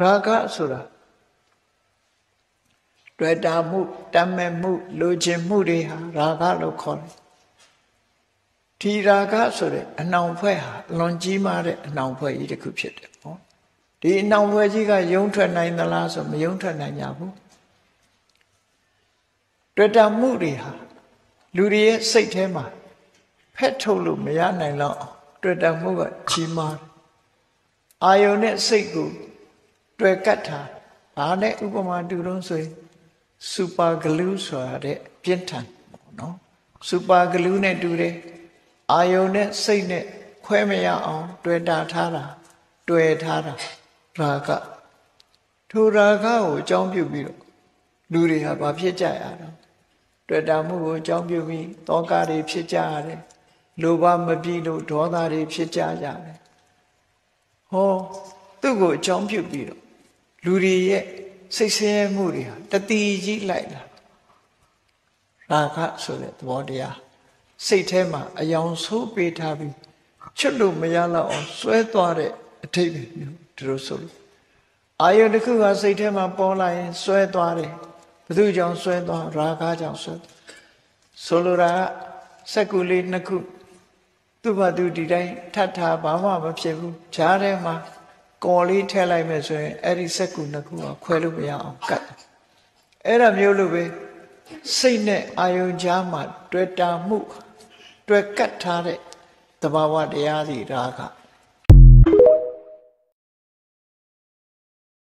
ရာဂဆိုတာတွေ့တာမှုတတ်မဲ့မှုလိုချင်မှုတွေဟာရာဂလို့ခေါ်တယ်ဒီရာဂဆိုတဲ့အနှောင်ဖွဲ့ဟာလွန်ကြီးမားတဲ့အနှောင်ဖွဲ့ကြီးတစ်ခုဖြစ်တယ်ဟောဒီအနှောင်ဖွဲ့ကြီးကယုံထွက်နိုင်သလားဆိုမယုံထွက်နိုင်ကြဘူးတွေ့တာမှုတွေဟာလူတွေရဲ့စိတ်ထဲမှာဖက်ထုတ်လို့မရနိုင်တော့တွေ့တာမှုကကြီးမားအာယုန်နဲ့စိတ်ကို တွေ့ကတ်တာဘာနဲ့ဥပမာတူလို့ဆိုရင်စူပါဂလူးဆိုတာတဲ့ပြင်းထန်ပေါ့နော်စူပါဂလူးနဲ့တူတယ်အာယုန်နဲ့စိတ်နဲ့ခွဲမရအောင်တွေ့တာထားတာတွေ့ထားတာရာဂထိုရာဂကိုအကြောင်းပြုပြီးတော့လူတွေဟာဘာဖြစ်ကြရတော့တွေ့တာမှုကိုအကြောင်းပြုပြီးတောကတွေဖြစ်ကြရတယ်လိုဘမပြီးလို့ဒေါသတွေဖြစ်ကြကြတယ်ဟော သူ့ကိုအကြောင်းပြုပြီးတော့လူတွေရဲ့စိတ်ဆင်းရဲမှုတွေဟာတတိကြီးလိုက်လာရာဂဆိုတဲ့သဘောတရားစိတ်ထဲမှာအယောင်ဆိုးပေးထားပြီးချွတ်လို့မရတော့အောင်စွဲသွားတဲ့အထိပ္ပယ်မျိုးဒီလိုဆိုလို့အာယုတစ်ခုကစိတ်ထဲမှာပေါ်လာရင်စွဲသွားတယ်ဘယ်သူကြောင့်စွဲသွားရာဂကြောင့်စွဲဆိုလိုတာကစက္ကူလေးနှစ်ခုသူ့ဘာသူဒီတိုင်းထပ်ထားဘာမှမဖြစ်ဘူးဈားထဲမှာ ကော်လေးထည့်လိုက်မယ်ဆိုရင်အဲ့ဒီစက္ကူနှစ်ခုကခွဲလို့မရအောင်ကတ်အဲ့ဒါမျိုးလိုပဲစိတ်နဲ့အာယုံကြားမှာ တွေ့တာမှု တွေ့ကတ်ထားတဲ့တဘာဝတရားစီရာက